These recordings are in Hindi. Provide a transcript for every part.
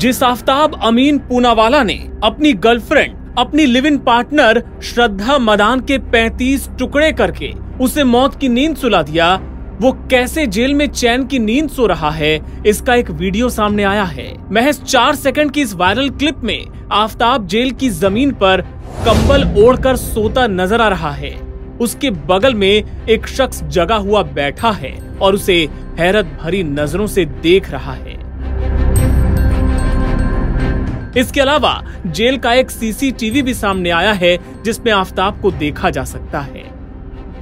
जिस आफ्ताब अमीन पूनावाला ने अपनी गर्लफ्रेंड, अपनी live in partner Shraddha Madan के 35 टुकड़े करके उसे मौत की नींद सुला दिया, वो कैसे जेल में चैन की नींद सो रहा है, इसका एक वीडियो सामने आया है। महज चार सेकंड की इस वायरल क्लिप में आफ्ताब जेल की ज़मीन पर कंबल ओढ़कर सोता नज़र आ रहा है। उसके बगल में एक शख्स जगा हुआ बैठा है और उसे हैरत भरी नज़रों से देख रहा है। इसके अलावा, जेल का एक सीसीटीवी भी सामने आया है, जिसमें आफ्ताब को देखा जा सकता है।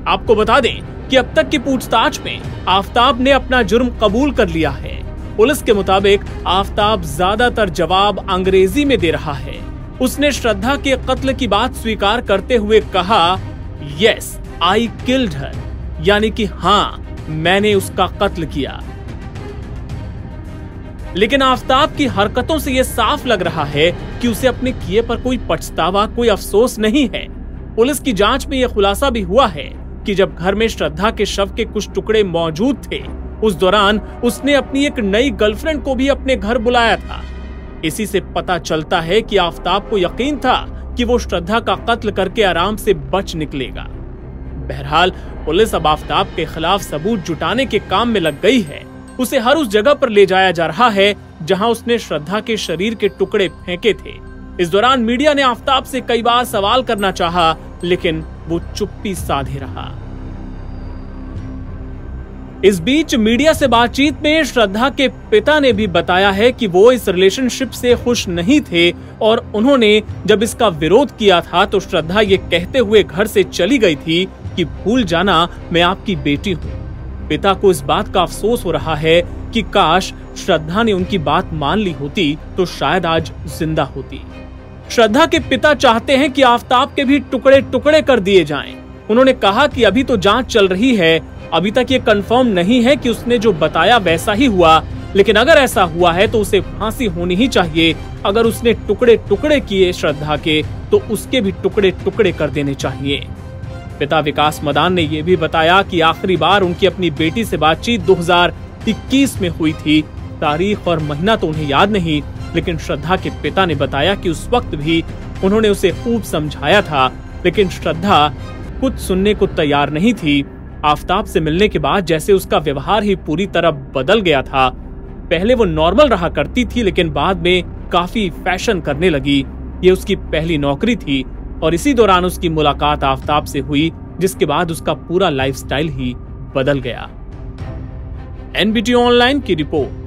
आपको बता दें कि अब तक की पूछताछ में आफ्ताब ने अपना जुर्म कबूल कर लिया है। पुलिस के मुताबिक, आफ्ताब ज़्यादातर जवाब अंग्रेज़ी में दे रहा है। उसने श्रद्धा के कत्ल की बात स्वीकार करते हुए कहा यस आई किल्ड हर यानी कि हाँ मैंने उसका कत्ल किया। लेकिन आफ्ताब की हरकतों से यह साफ़ लग रहा है कि उसे अपने किए पर कोई पछतावा, कोई अफसोस नहीं है। पुलिस की जाँच में यह खुलासा भी हुआ है कि जब घर में श्रद्धा के शव के कुछ टुकड़े मौजूद थे, उस दौरान उसने अपनी एक नई गर्लफ्रेंड को भी अपने घर बुलाया था। इसी से पता चलता है कि आफ्ताब को यकीन था कि वो श्रद्धा का कत्ल करके आराम से बच निकलेगा। बहरहाल, पुलिस अब आफ्ताब के खिलाफ सबूत जुटाने के काम में लग गई है। उसे हर उस जगह पर ले जाया जा रहा है, जहाँ उसने श्रद्धा के शरीर के टुकड़े फेंके थे। इस दौरान मीडिया ने आफ्ताब से कई बार सवाल करना चाहा, लेकिन वो चुप्पी साधे रहा। इस बीच मीडिया से बातचीत में श्रद्धा के पिता ने भी बताया है कि वो इस रिलेशनशिप से खुश नहीं थे, और उन्होंने जब इसका विरोध किया था तो श्रद्धा ये कहते हुए घर से चली गई थी कि, भूल जाना, मैं आपकी बेटी हूँ। पिता को इस बात का अफसोस हो रहा है कि काश श्रद्धा ने उनकी बात मान ली होती तो शायद आज ज़िंदा होती। श्रद्धा के पिता चाहते हैं कि आफ्ताब के भी टुकड़े टुकड़े कर दिए जाएँ। उन्होंने कहा कि अभी तो जाँच चल रही है, अभी तक ये कंफर्म नहीं है कि उसने जो बताया वैसा ही हुआ, लेकिन अगर ऐसा हुआ है तो उसे फांसी होनी ही चाहिए। अगर उसने टुकड़े टुकड़े किए श्रद्धा के तो उसके भी टुकड़े टुकड़े कर देने चाहिए। पिता विकास मदान ने यह भी बताया कि आखिरी बार उनकी अपनी बेटी से बातचीत 2021 में हुई थी। तारीख और महीना तो उन्हें याद नहीं, लेकिन श्रद्धा के पिता ने बताया कि उस वक्त भी उन्होंने उसे खूब समझाया था, लेकिन श्रद्धा कुछ सुनने को तैयार नहीं थी। आफ्ताब से मिलने के बाद जैसे उसका व्यवहार ही पूरी तरह बदल गया था। पहले वो नॉर्मल रहा करती थी, लेकिन बाद में काफ़ी फ़ैशन करने लगी। ये उसकी पहली नौकरी थी। और इसी दौरान उसकी मुलाकात आफताब से हुई, जिसके बाद उसका पूरा लाइफस्टाइल ही बदल गया। एनबीटी ऑनलाइन की रिपोर्ट।